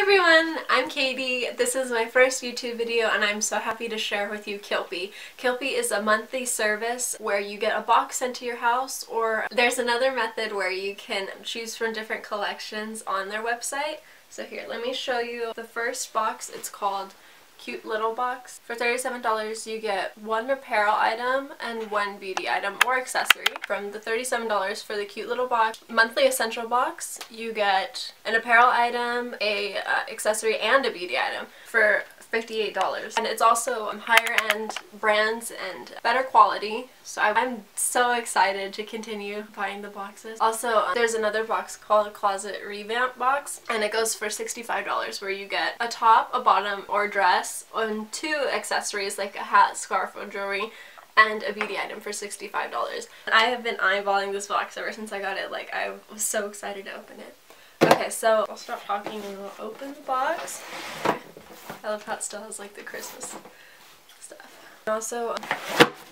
Hi everyone, I'm Katie. This is my first YouTube video and I'm so happy to share with you Keelpy. Keelpy is a monthly service where you get a box sent to your house or there's another method where you can choose from different collections on their website. So here, let me show you the first box. It's called cute little box. For $37 you get one apparel item and one beauty item or accessory. From the $37 for the cute little box monthly essential box you get an apparel item, a uh, accessory and a beauty item. For $58 and it's also higher end brands and better quality so I'm so excited to continue buying the boxes. Also uh, there's another box called closet revamp box and it goes for $65 where you get a top, a bottom or dress and two accessories like a hat, scarf or jewelry and a beauty item for $65. I have been eyeballing this box ever since I got it like I was so excited to open it. Okay, so I'll stop talking and we'll open the box. I love how it still has like the Christmas stuff. Also,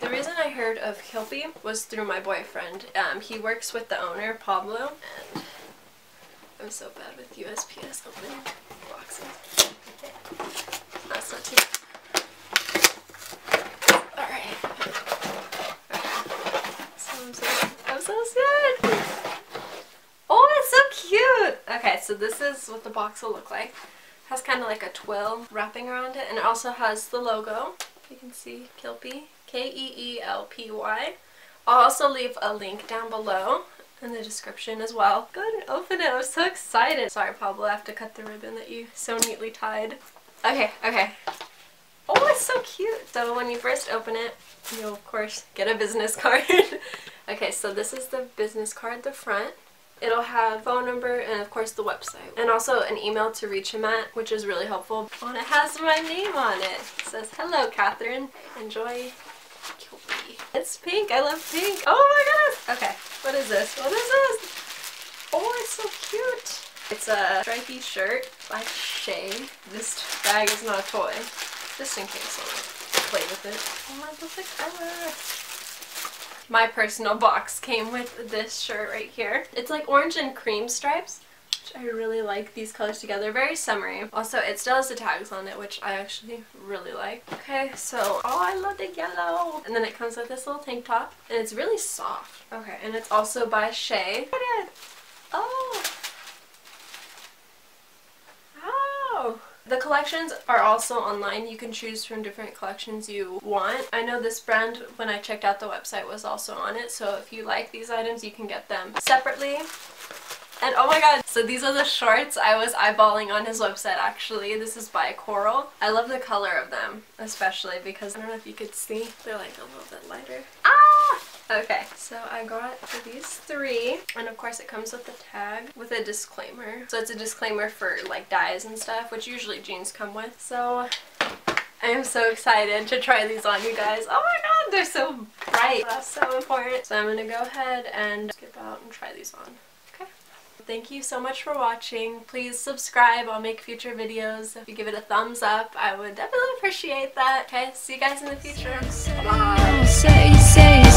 the reason I heard of Keelpy was through my boyfriend. Um, he works with the owner, Pablo, and I'm so bad with USPS opening boxes. That's not too Alright. I'm so scared! Oh, it's so cute! Okay, so this is what the box will look like has kind of like a twill wrapping around it and it also has the logo. You can see Keelpy, K-E-E-L-P-Y. I'll also leave a link down below in the description as well. Go ahead and open it. I'm so excited. Sorry, Pablo, I have to cut the ribbon that you so neatly tied. Okay, okay. Oh, it's so cute. So when you first open it, you'll of course get a business card. okay, so this is the business card, the front. It'll have phone number and of course the website. And also an email to reach him at, which is really helpful. And it has my name on it. It says, hello Kathryn, enjoy. It's pink, I love pink. Oh my goodness! Okay, what is this? What is this? Oh, it's so cute. It's a stripy shirt by Shea. This bag is not a toy, just in case I'll play with it. Oh, I love color my personal box came with this shirt right here. It's like orange and cream stripes. Which I really like these colors together. Very summery. Also, it still has the tags on it, which I actually really like. Okay, so, oh, I love the yellow. And then it comes with this little tank top, and it's really soft. Okay, and it's also by Shea. Oh. The collections are also online. You can choose from different collections you want. I know this brand, when I checked out the website, was also on it. So if you like these items, you can get them separately. And oh my god, so these are the shorts I was eyeballing on his website actually. This is by Coral. I love the color of them, especially because I don't know if you could see, they're like a little bit lighter. Ah! Okay, so I got these three, and of course it comes with a tag with a disclaimer. So it's a disclaimer for like dyes and stuff, which usually jeans come with. So I am so excited to try these on you guys. Oh my god, they're so bright. That's so important. So I'm gonna go ahead and skip out and try these on. Okay. Thank you so much for watching. Please subscribe. I'll make future videos. If you give it a thumbs up, I would definitely appreciate that. Okay, see you guys in the future. Bye.